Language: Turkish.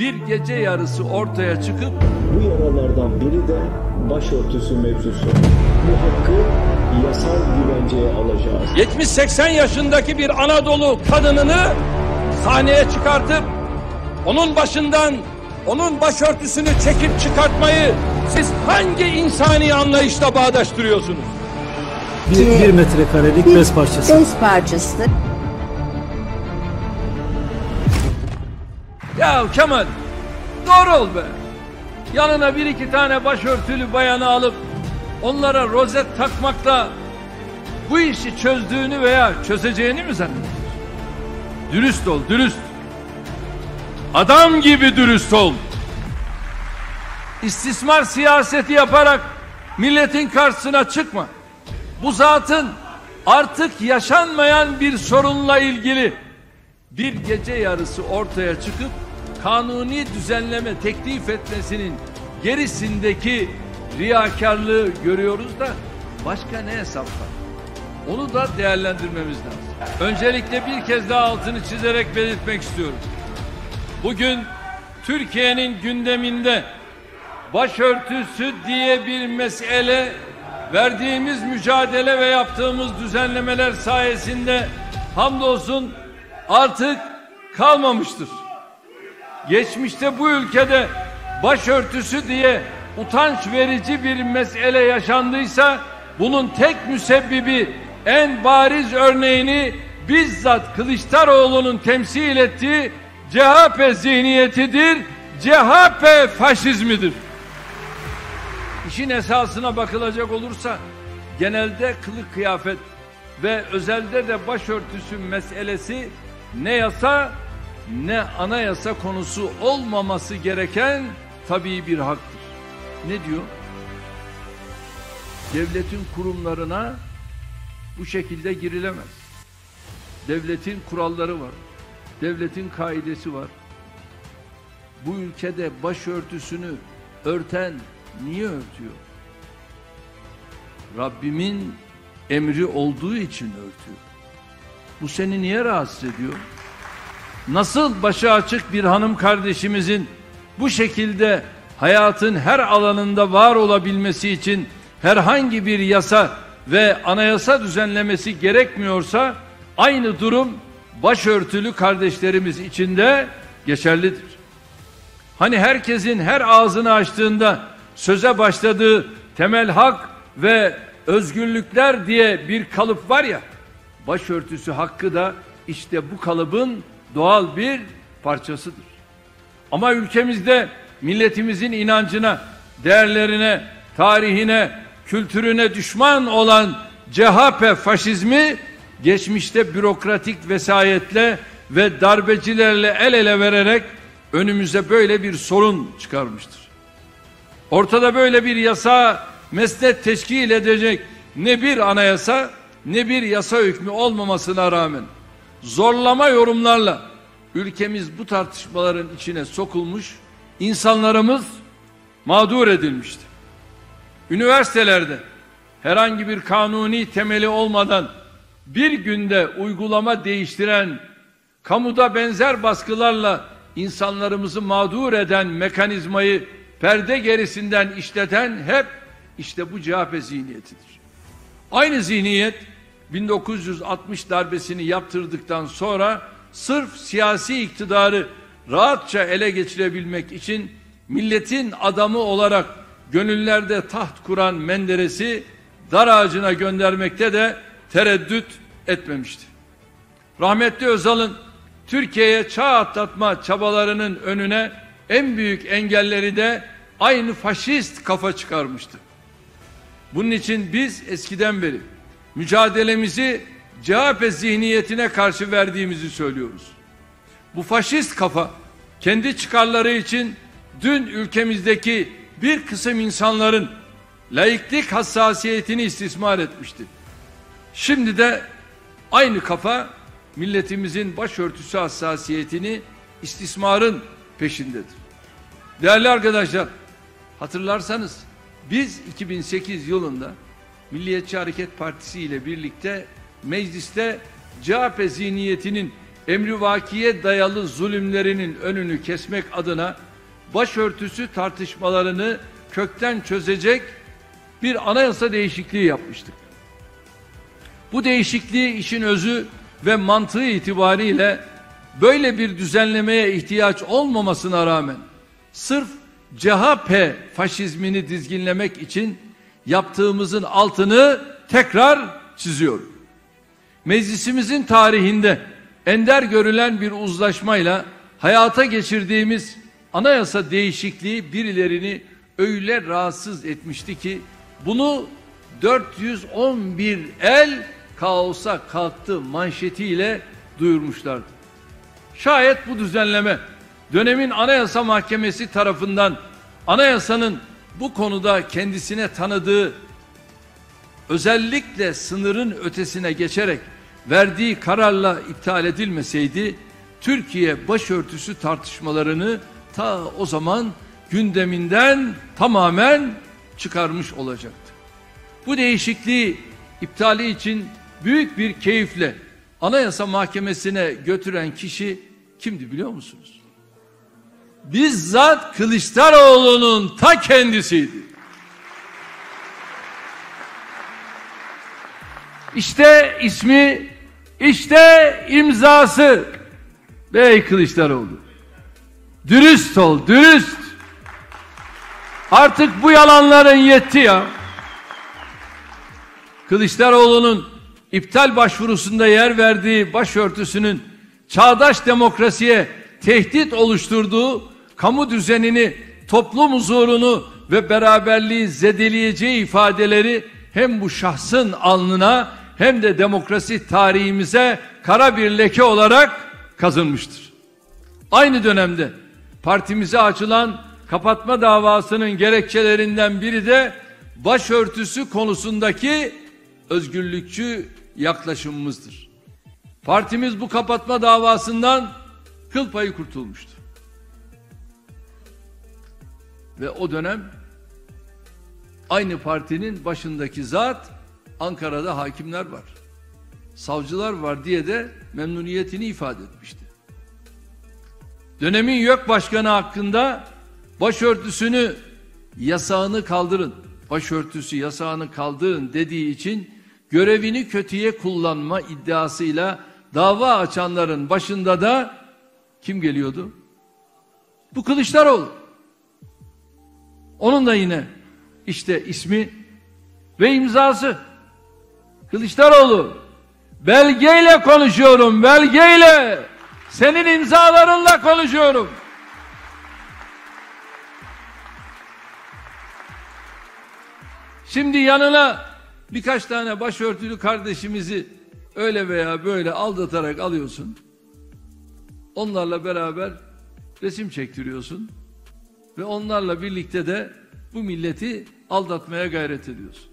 bir gece yarısı ortaya çıkıp Bu yaralardan biri de başörtüsü mevzusu. Bu hakkı yasal güvenceye alacağız. 70-80 yaşındaki bir Anadolu kadınını sahneye çıkartıp onun başından onun başörtüsünü çekip çıkartmayı siz hangi insani anlayışla bağdaştırıyorsunuz? Bir, bir metrekarelik bez parçası. Bez parçası. Ya Kemal doğru ol be. Yanına bir iki tane başörtülü bayanı alıp onlara rozet takmakla bu işi çözdüğünü veya çözeceğini mi zannediyorsun? Dürüst ol, dürüst. Adam gibi dürüst ol. İstismar siyaseti yaparak milletin karşısına çıkma. Bu zatın artık yaşanmayan bir sorunla ilgili bir gece yarısı ortaya çıkıp kanuni düzenleme teklif etmesinin gerisindeki riyakarlığı görüyoruz da başka ne hesap var? Onu da değerlendirmemiz lazım. Öncelikle bir kez daha altını çizerek belirtmek istiyorum. Bugün Türkiye'nin gündeminde başörtüsü diye bir mesele verdiğimiz mücadele ve yaptığımız düzenlemeler sayesinde hamdolsun artık kalmamıştır. Geçmişte bu ülkede başörtüsü diye utanç verici bir mesele yaşandıysa bunun tek müsebbibi en bariz örneğini bizzat Kılıçdaroğlu'nun temsil ettiği CHP zihniyetidir, CHP faşizmidir. İşin esasına bakılacak olursa genelde kılık kıyafet ve özelde de başörtüsü meselesi ne yasa ne anayasa konusu olmaması gereken tabii bir haktır. Ne diyor? Devletin kurumlarına bu şekilde girilemez. Devletin kuralları var. Devletin kaidesi var. Bu ülkede başörtüsünü örten niye örtüyor? Rabbimin emri olduğu için örtüyor. Bu seni niye rahatsız ediyor? Nasıl başı açık bir hanım kardeşimizin bu şekilde hayatın her alanında var olabilmesi için herhangi bir yasa ve anayasa düzenlemesi gerekmiyorsa aynı durum başörtülü kardeşlerimiz için de geçerlidir. Hani herkesin her ağzını açtığında söze başladığı temel hak ve özgürlükler diye bir kalıp var ya, başörtüsü hakkı da işte bu kalıbın doğal bir parçasıdır. Ama ülkemizde milletimizin inancına, değerlerine, tarihine, kültürüne düşman olan CHP faşizmi geçmişte bürokratik vesayetle ve darbecilerle el ele vererek önümüze böyle bir sorun çıkarmıştır. Ortada böyle bir yasa mesnet teşkil edecek ne bir anayasa ne bir yasa hükmü olmamasına rağmen zorlama yorumlarla ülkemiz bu tartışmaların içine sokulmuş, insanlarımız mağdur edilmişti. Üniversitelerde herhangi bir kanuni temeli olmadan bir günde uygulama değiştiren, kamuda benzer baskılarla insanlarımızı mağdur eden mekanizmayı perde gerisinden işleten hep işte bu CHP zihniyetidir. Aynı zihniyet 1960 darbesini yaptırdıktan sonra sırf siyasi iktidarı rahatça ele geçirebilmek için milletin adamı olarak gönüllerde taht kuran Menderes'i dar ağacına göndermekte de tereddüt etmemişti. Rahmetli Özal'ın Türkiye'ye çağ atlatma çabalarının önüne en büyük engelleri de aynı faşist kafa çıkarmıştı. Bunun için biz eskiden beri mücadelemizi CHP zihniyetine karşı verdiğimizi söylüyoruz. Bu faşist kafa kendi çıkarları için dün ülkemizdeki bir kısım insanların laiklik hassasiyetini istismar etmişti. Şimdi de aynı kafa milletimizin başörtüsü hassasiyetini istismarın peşindedir. Değerli arkadaşlar, hatırlarsanız biz 2008 yılında Milliyetçi Hareket Partisi ile birlikte mecliste CHP zihniyetinin emrivakiye dayalı zulümlerinin önünü kesmek adına başörtüsü tartışmalarını kökten çözecek bir anayasa değişikliği yapmıştık. Bu değişikliği işin özü ve mantığı itibariyle böyle bir düzenlemeye ihtiyaç olmamasına rağmen sırf CHP faşizmini dizginlemek için yaptığımızın altını tekrar çiziyorum. Meclisimizin tarihinde ender görülen bir uzlaşmayla hayata geçirdiğimiz anayasa değişikliği birilerini öyle rahatsız etmişti ki bunu 411 el kaosa kalktı manşetiyle duyurmuşlardı. Şayet bu düzenleme dönemin Anayasa Mahkemesi tarafından anayasanın bu konuda kendisine tanıdığı özellikle sınırın ötesine geçerek verdiği kararla iptal edilmeseydi Türkiye başörtüsü tartışmalarını ta o zaman gündeminden tamamen çıkarmış olacaktı. Bu değişikliği iptali için büyük bir keyifle Anayasa Mahkemesi'ne götüren kişi kimdi biliyor musunuz? Bizzat Kılıçdaroğlu'nun ta kendisiydi. İşte ismi, işte imzası. Bey Kılıçdaroğlu. Dürüst ol, dürüst. Artık bu yalanların yetti ya. Kılıçdaroğlu'nun iptal başvurusunda yer verdiği başörtüsünün çağdaş demokrasiye tehdit oluşturduğu kamu düzenini, toplum huzurunu ve beraberliği zedeleyeceği ifadeleri hem bu şahsın alnına hem de demokrasi tarihimize kara bir leke olarak kazınmıştır. Aynı dönemde partimize açılan kapatma davasının gerekçelerinden biri de başörtüsü konusundaki özgürlükçü yaklaşımımızdır. Partimiz bu kapatma davasından kıl payı kurtulmuştu. Ve o dönem aynı partinin başındaki zat Ankara'da hakimler var. Savcılar var diye de memnuniyetini ifade etmişti. Dönemin YÖK Başkanı hakkında başörtüsünü yasağını kaldırın, başörtüsü yasağını kaldırın dediği için görevini kötüye kullanma iddiasıyla dava açanların başında da kim geliyordu? Bu Kılıçdaroğlu. Onun da yine işte ismi ve imzası. Kılıçdaroğlu belgeyle konuşuyorum belgeyle senin imzalarınla konuşuyorum. Şimdi yanına birkaç tane başörtülü kardeşimizi öyle veya böyle aldatarak alıyorsun. Onlarla beraber resim çektiriyorsun ve onlarla birlikte de bu milleti aldatmaya gayret ediyorsun.